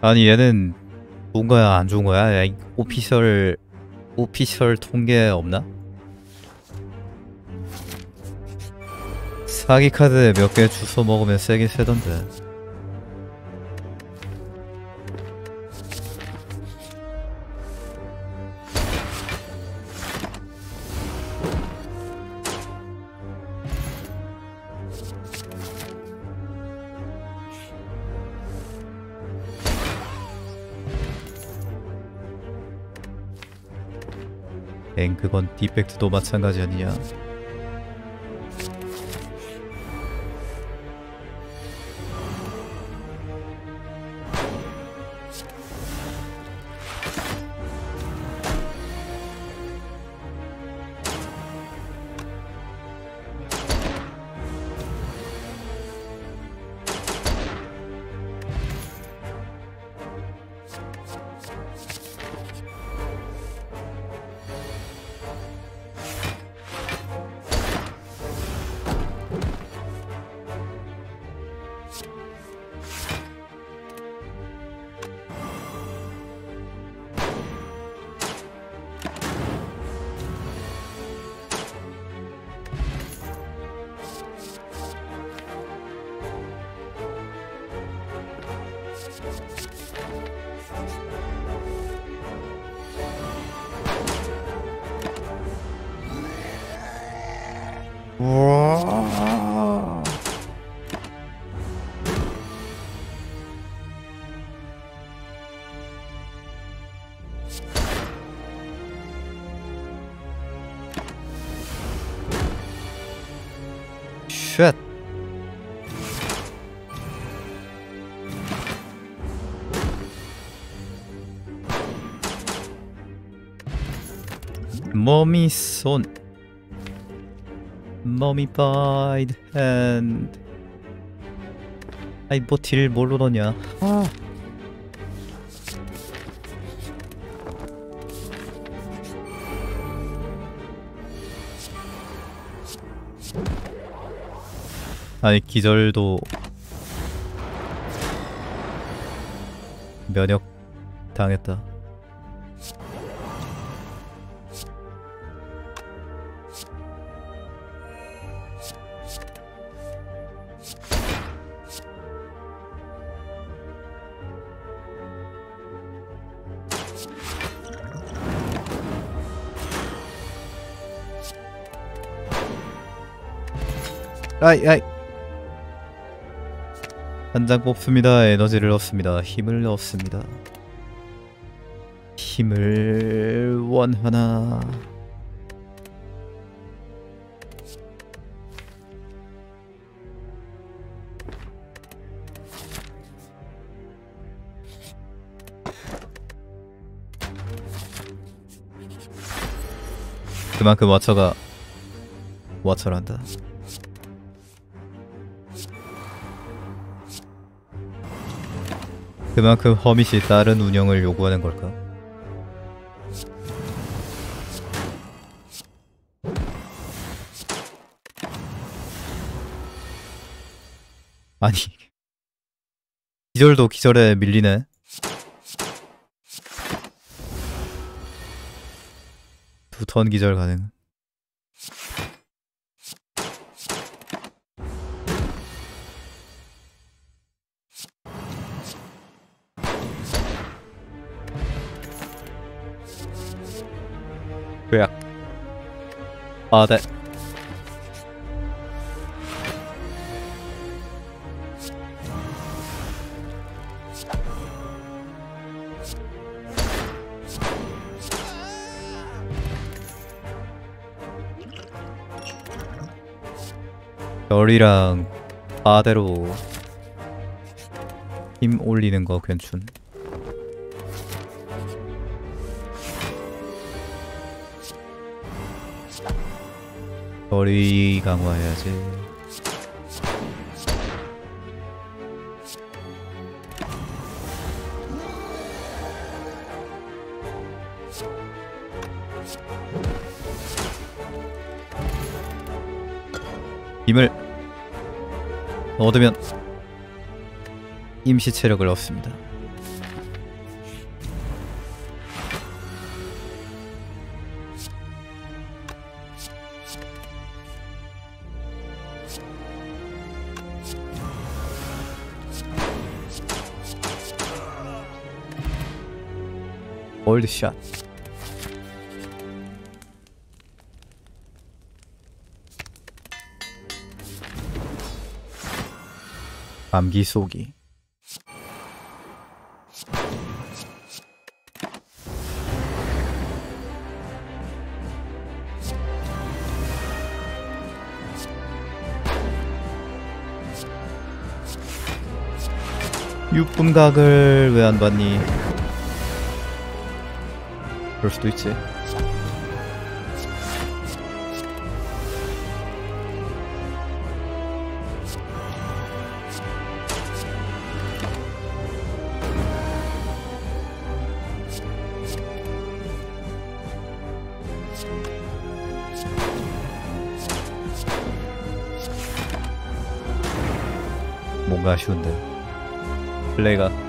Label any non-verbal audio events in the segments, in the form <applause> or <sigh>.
아니 얘는 좋은 거야 안 좋은 거야? 야, 이 오피셜 오피셜 통계 없나? 사기 카드 몇 개 주워 먹으면 세긴 세던데. 그건 디펙트도 마찬가지 아니냐? 머미 손. 머미파이드 핸드. 아이 뭐 딜 뭘로 넣냐? 아. 아니 기절도. 면역 당했다 아이 아이. 한 장 뽑습니다. 에너지를 얻습니다. 힘을 얻습니다. 힘을 원하나. 그만큼 와처가 와처란다 그만큼 허밋이 다른 운영을 요구하는 걸까? 아니 기절도 기절에 밀리네 두 턴 기절 가능 왜? 아, 네. 별이랑 바대로 힘 올리는 거 괜춘. 거리 강화해야지. 힘을 얻으면 임시 체력을 얻습니다. 월드샷 감기 속이 육분각을 왜안 받니? 그럴 수도 있지. 뭔가 아쉬운데. 플레이가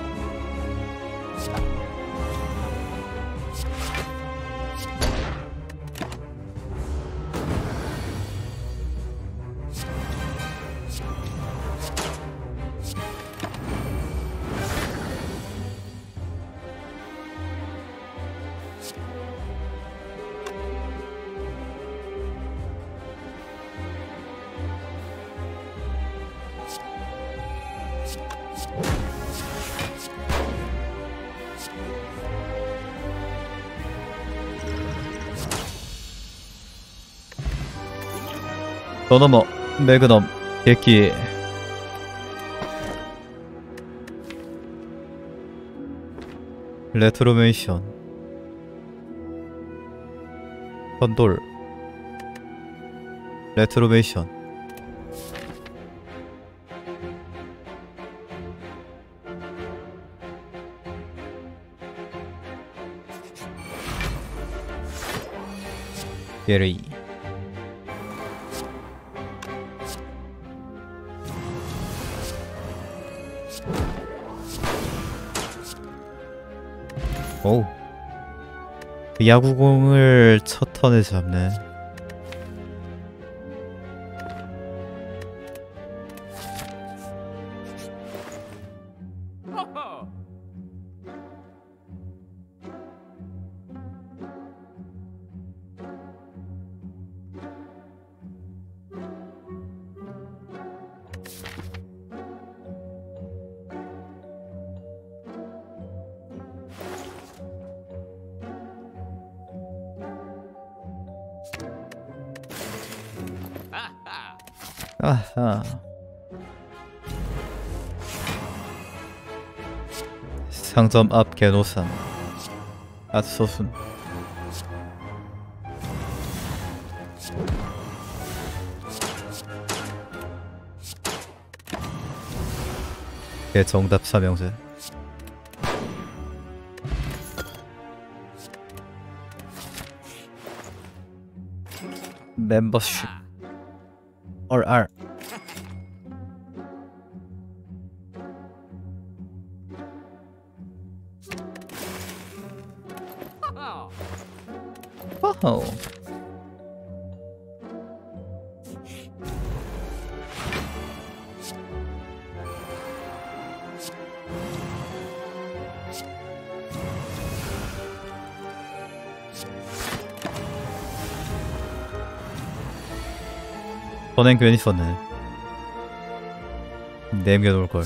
더 넘어 매그넘 객기 레트로메이션. 컨돌. 레트로메이션. 예레이 오. 그 야구공을 첫 턴에 잡네. 아하. 상점 앞 개노산. 앗소순. 개 정답 삼형제. 멤버십. RR. 전엔 괜히 썼네. 남겨놓을 걸.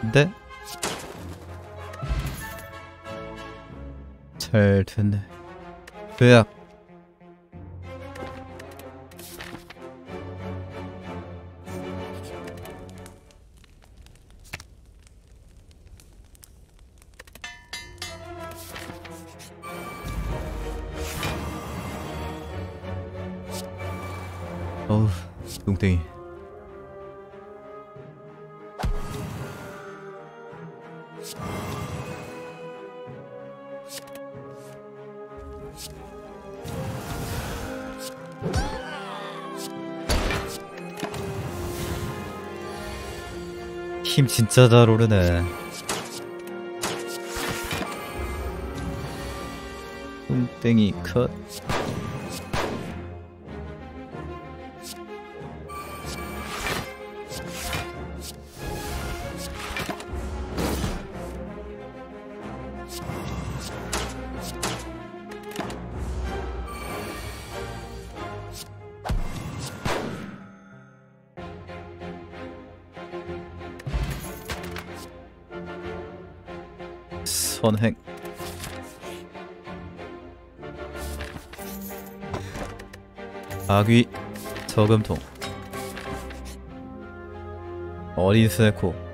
근데 잘 됐네. 도약. 진짜 잘 오르네. 뚱땡이 컷. 선행. 아귀 저금통. 어린 스네코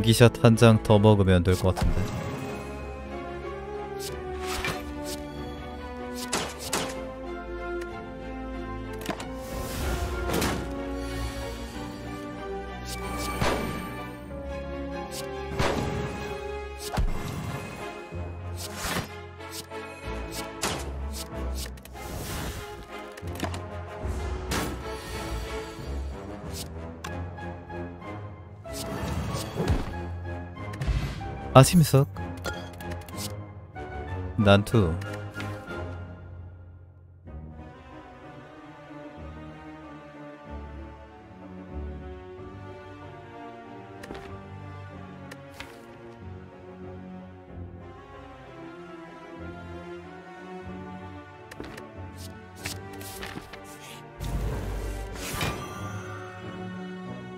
암기샷 한 장 더 먹으면 될 것 같은데 아심석 난투.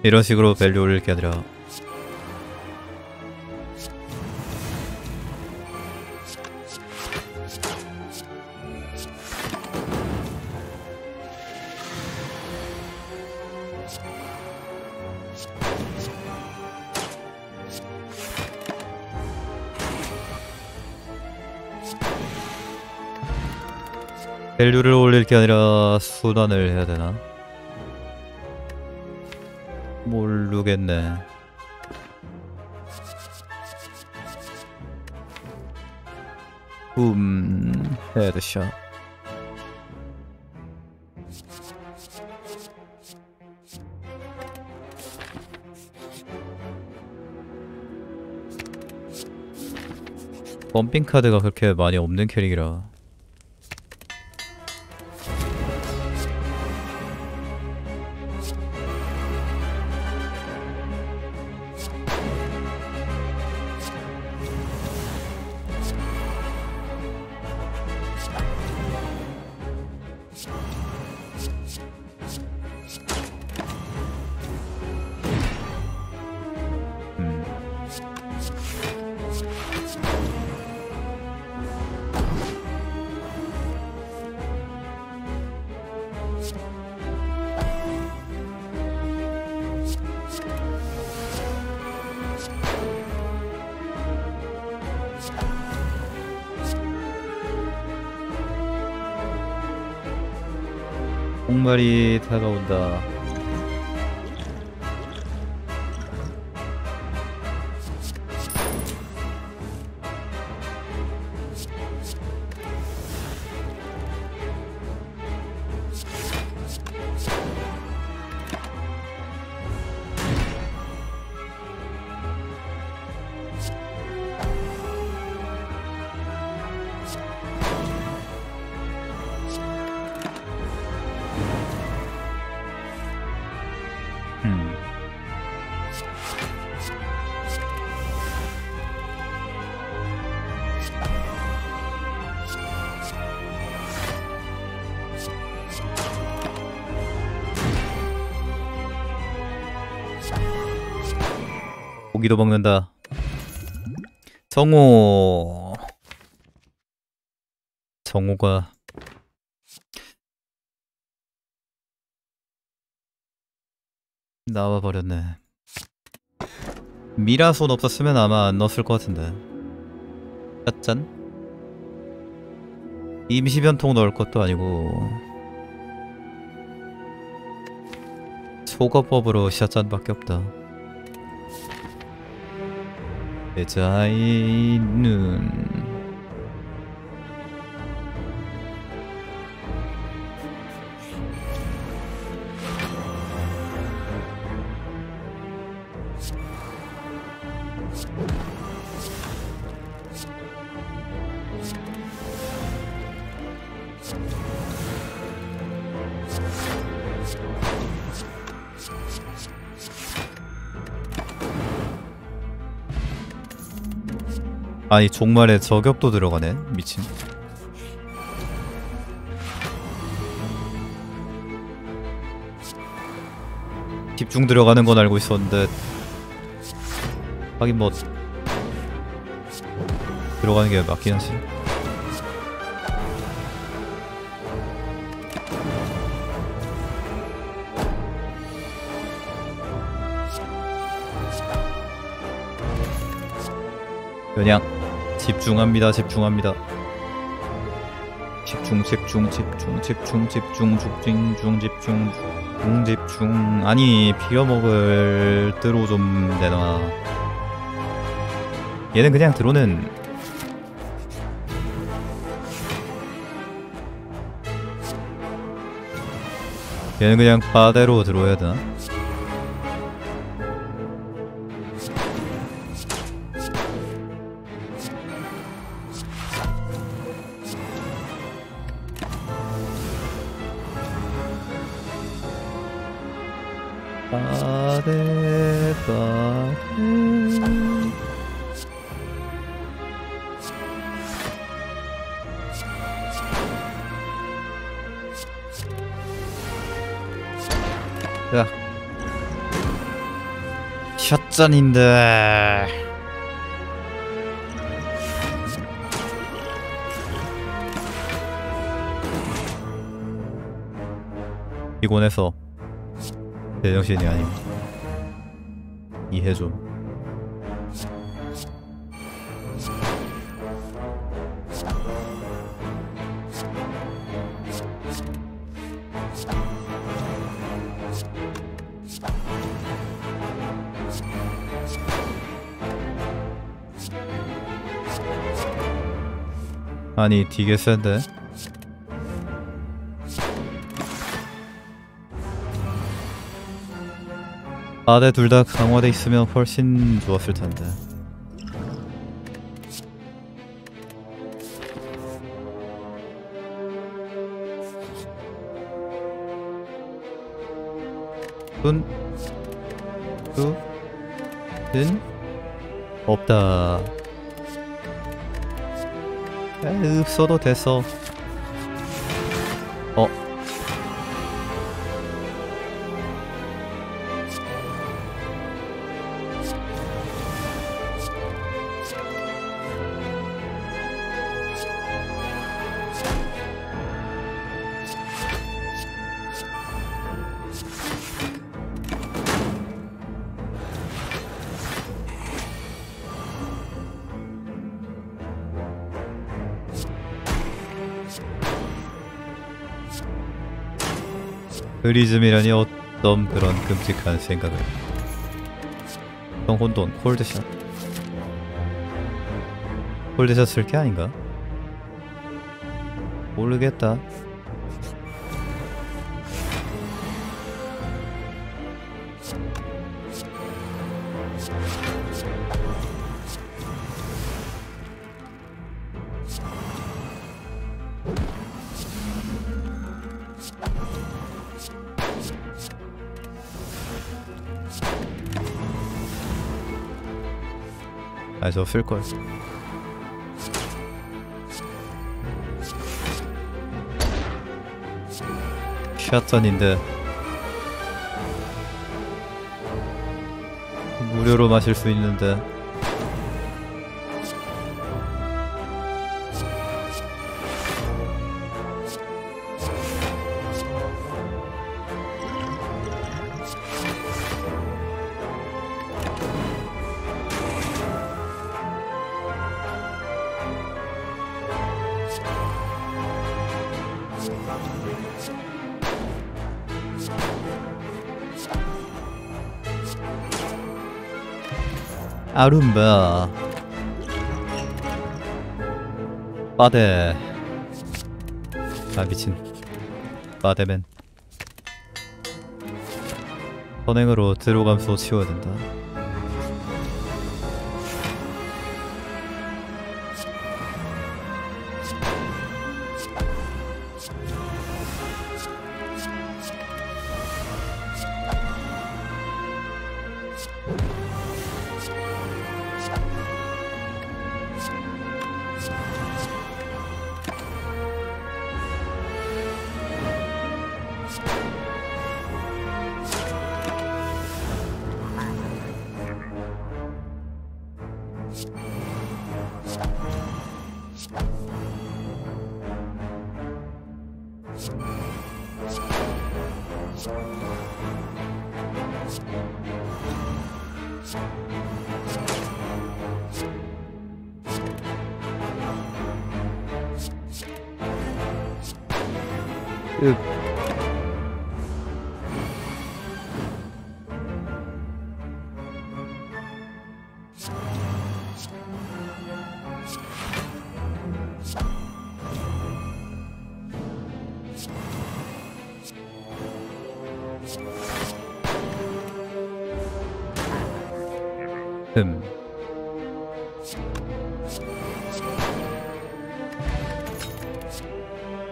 이런 식으로 밸류 올릴 게 아니라 게 아니라 순환을 해야 되나? 모르겠네. 붐 헤드샷. 펌핑 카드가 그렇게 많이 없는 캐릭이라 다가온다. 고기도 먹는다. 정호. 정호가 나와 버렸네. 미라손 없었으면 아마 안 넣었을 것 같은데. 짠. 임시변통 넣을 것도 아니고 소거법으로 샷잔밖에 없다. It's Beteilnen. Thank 아니 종말에 저격도 들어가네 미친. 집중 들어가는 건 알고 있었는데 하긴 뭐 들어가는 게 맞긴 하지. 그냥 집중합니다 집중합니다. 집중 집중 집중 집중 집중 집중 중 집중 중 집중. 아니 빌어먹을 뜨로 좀 내놔 얘는 그냥 드로는. 얘는 그냥 바대로 들어야 되나? 바대 야. 샷잔인데. 피곤해서 제정신이 아님. 이해 좀 아니 되게 센데 아네 둘다 강화돼 있으면 훨씬 좋았을 텐데 돈, 두, 든, 없다. 에이, 없어도 됐어. 어. 프리즘이라니 어떤 그런 끔찍한 생각을. 정혼돈 콜드샷 콜드샷 쓸 게 아닌가? 모르겠다 아저 쓸걸. 샷잔인데. 무료로 마실 수 있는데 아룸바. 빠데. 아 미친. 빠데맨. 선행으로 들어감소 치워야 된다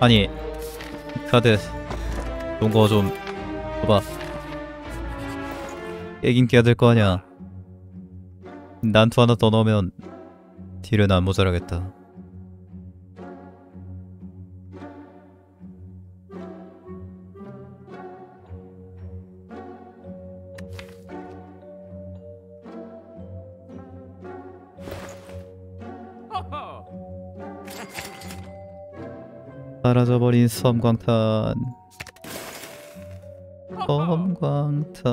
아니 카드 좋은 거좀 줘봐. 깨긴 깨야 될 거 아니야. 난투 하나 더 넣으면 딜은 안 모자라겠다 사라져버린 섬광탄. <laughs> 섬광탄.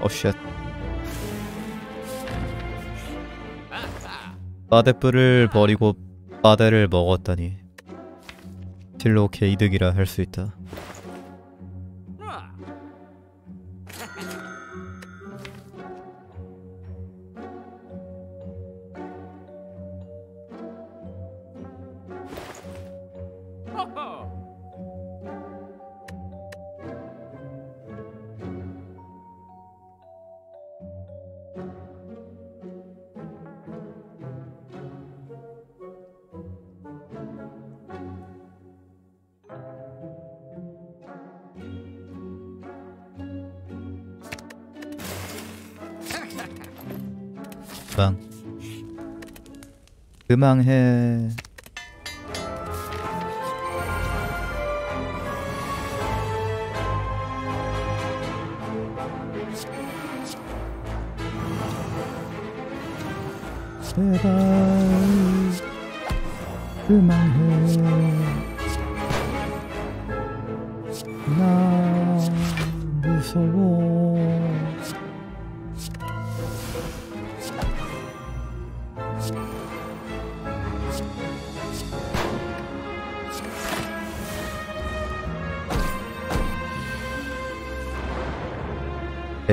<laughs> 어쉣 빠데뿔을 버리고 빠데를 먹었다니. 딜로 개이득이라 할 수 있다 빵 그망해. 제발 그만해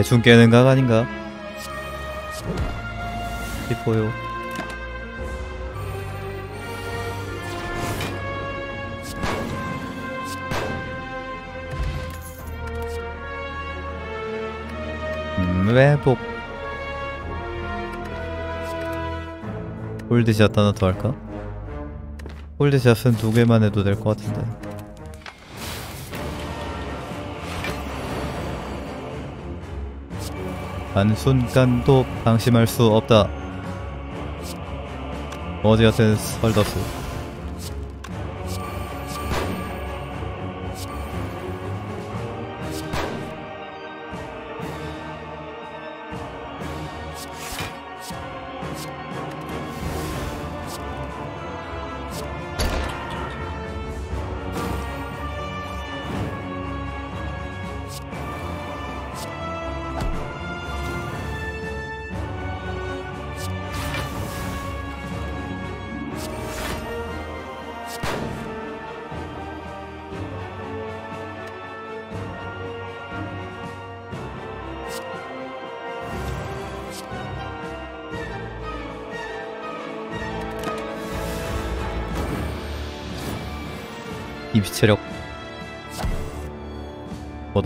대충 깨는 각 아닌가? 싶어요. 음, 회복. 홀드샷 하나 더 할까? 홀드샷은 두 개만 해도 될 것 같은데. 한순간도 방심할 수 없다. 어디 같은 설더스. 모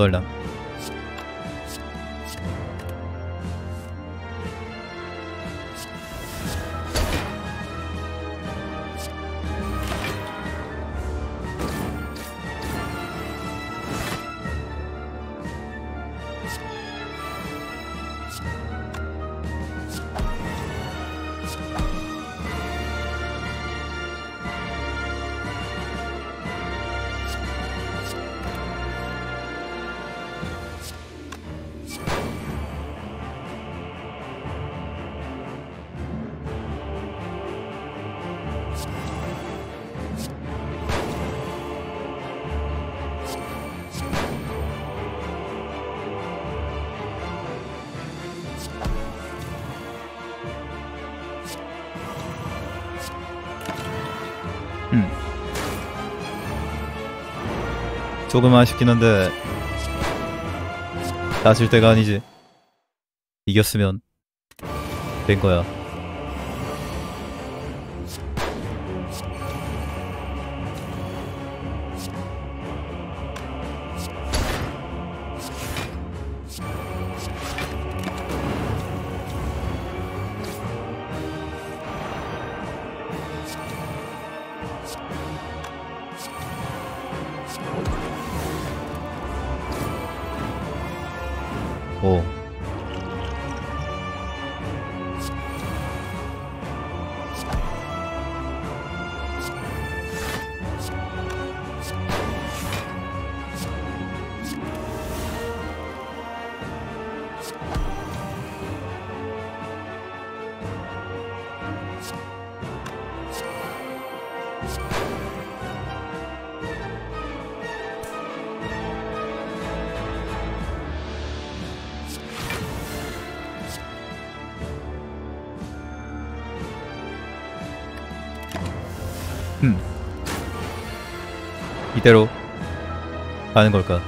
조금 아쉽긴 한데 다칠 때가 아니지. 이겼으면 된 거야 오 이대로 가는 걸까?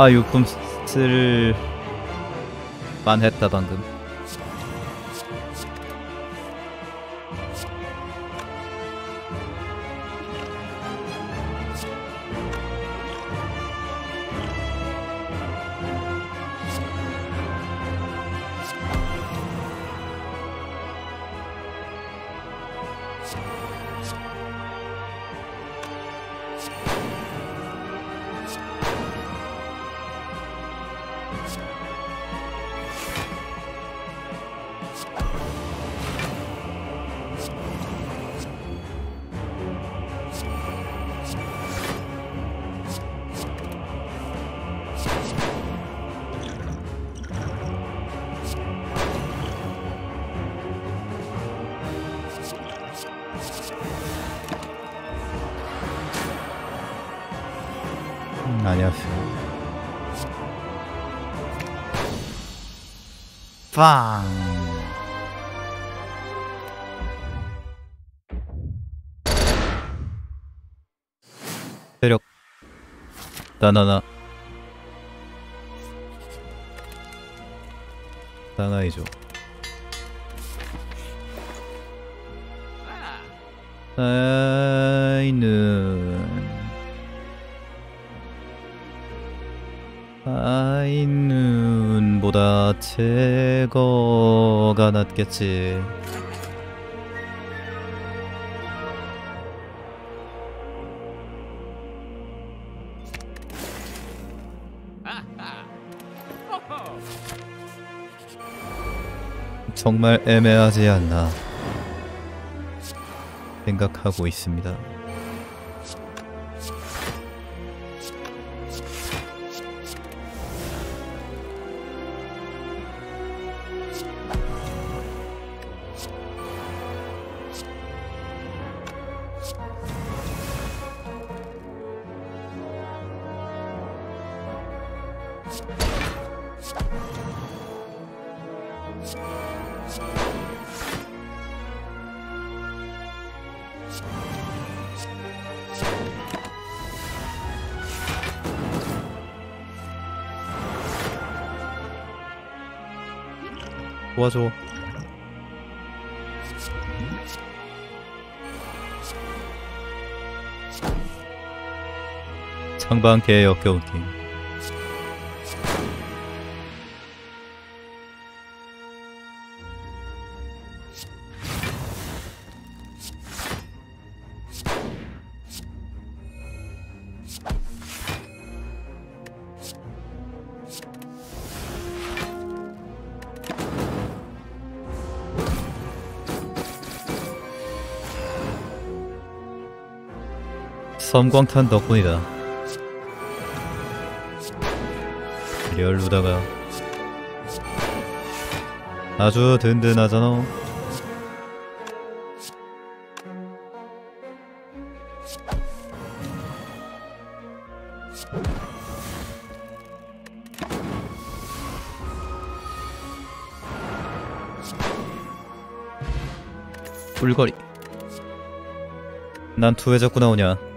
아쓸 만했다 방금 세력 나나나. 나나이죠. 아이는 아이는보다 제거가 낫겠지 정말 애매하지 않나 생각하고 있습니다. 도와줘. 상방 개 역겨운 게 섬광탄 덕분이다. 열루다가 아주 든든하잖아. 꿀거리. 난투 왜 자꾸 나오냐?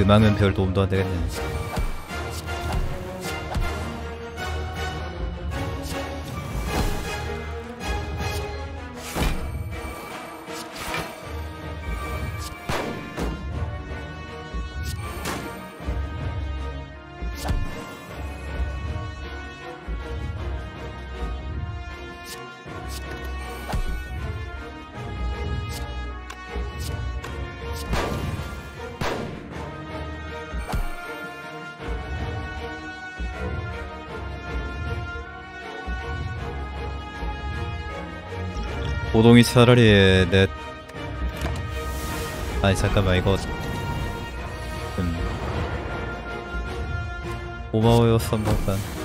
그망은 별 도움도 안 되겠네. 보동이 차라리 내 아니 잠깐만 이거 음. 고마워요 선박관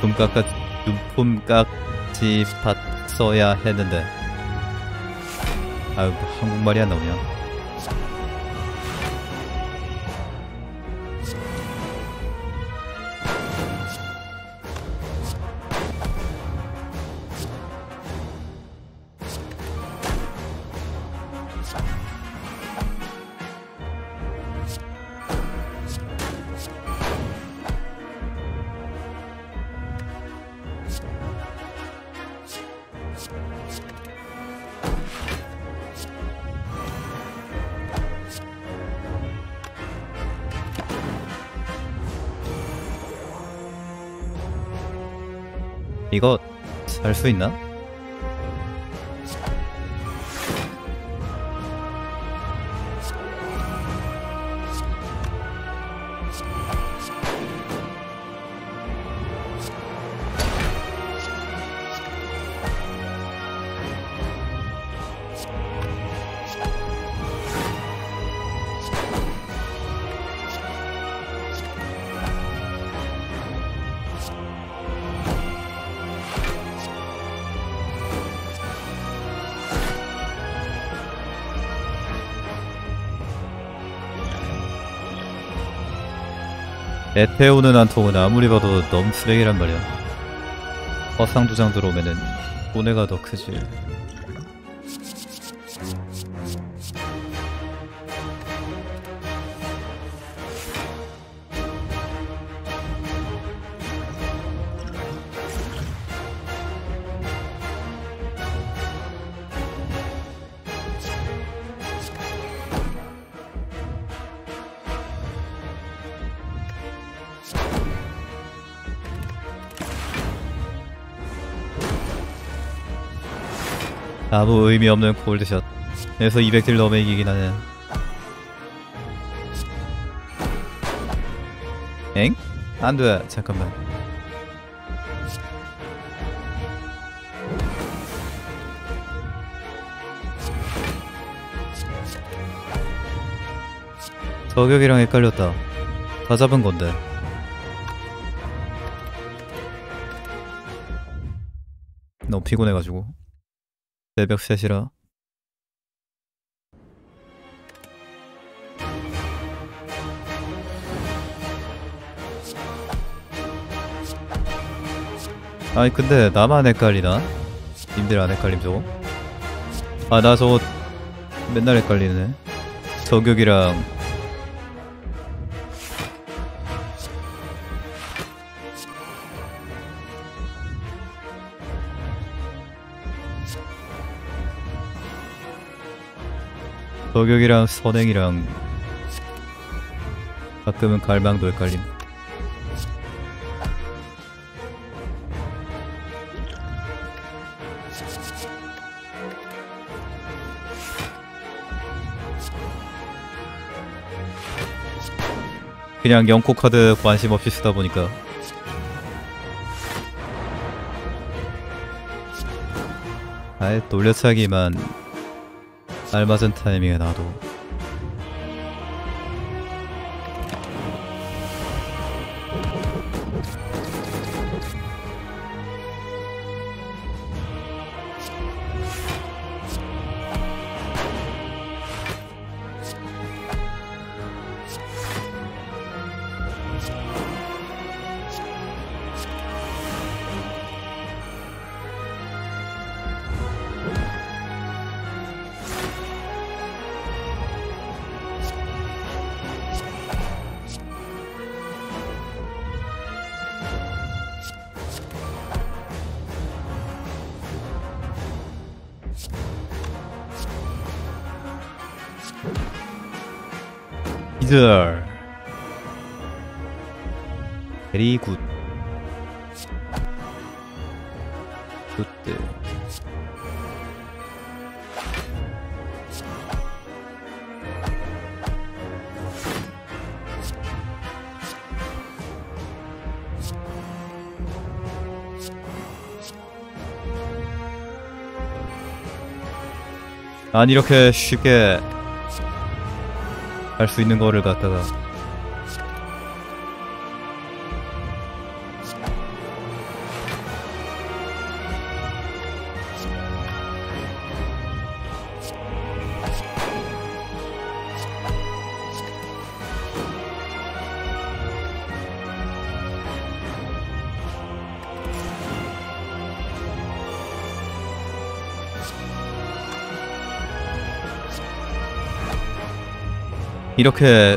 눈품 깎아 눈품 깎지 봤어야 했는데. 아유 뭐 한국말이 안 나오냐 살수 있나? 에테오는 한 통은 아무리 봐도 너무 쓰레기란 말이야. 허상 두장 들어오면은 손해가 더 크지. 아무 의미 없는 골드샷. 그래서 200딜 넘어 이기긴 하네. 엥? 안 돼. 잠깐만. 저격이랑 헷갈렸다. 다 잡은 건데. 너무 피곤해가지고. 새벽 3시라. 아니 근데 나만 헷갈리나? 님들 안 헷갈림 저거? 아나 저거 맨날 헷갈리네 저격이랑 저격이랑 선행이랑 가끔은 갈망도 헷갈림. 그냥 영코 카드 관심 없이 쓰다 보니까 아예 돌려차기만 알맞은 타이밍에 놔도 들 베리 굿 굿드 안 이렇게 쉽게 할 수 있는 거를 갖다가 이렇게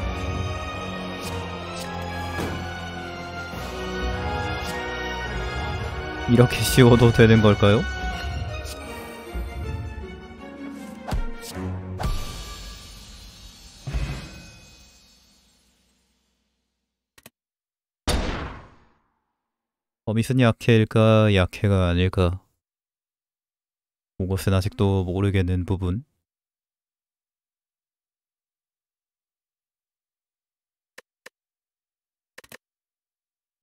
이렇게 <laughs> 씌워도 되는 걸까요? 거미슨 약해일까 약해가 아닐까 그것은 아직도 모르겠는 부분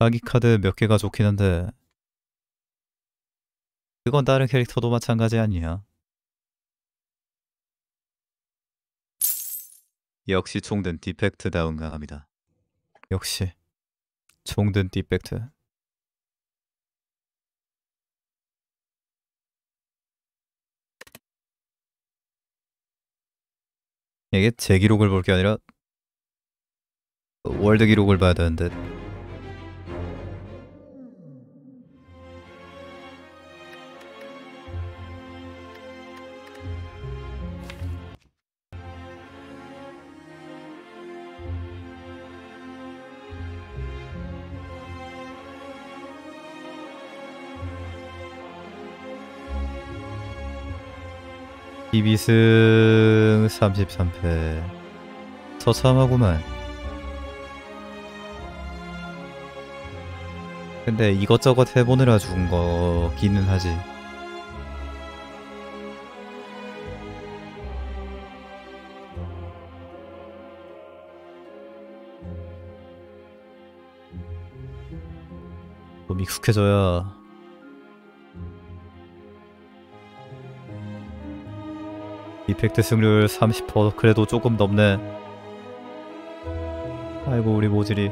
자기 카드 몇 개가 좋긴 한데 그건 다른 캐릭터도 마찬가지 아니야. 역시 총든 디펙트다운 강합니다. 역시 총든 디펙트. 이게 제 기록을 볼 게 아니라 월드 기록을 봐야 되는데 비비승 33패. 처참하구만. 근데 이것저것 해보느라 죽은 거기는 하지. 좀 익숙해져야 이펙트 승률 30% 그래도 조금 넘네. 아이고 우리 모질이